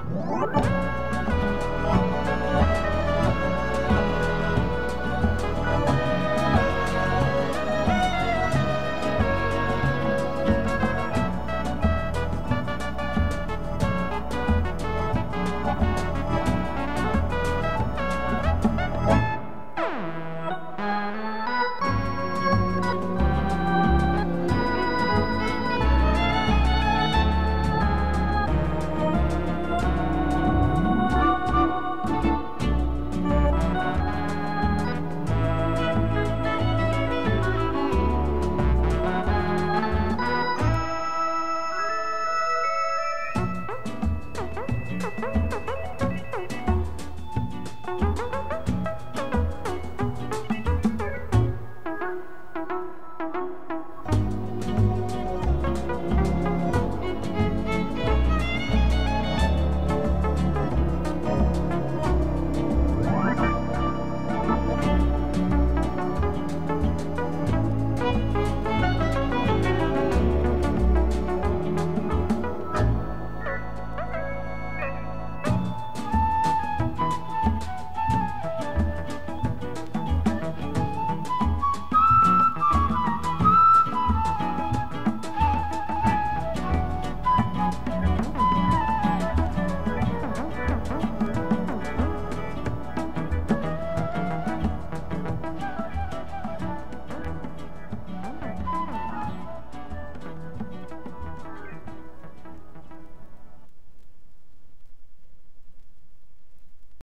Música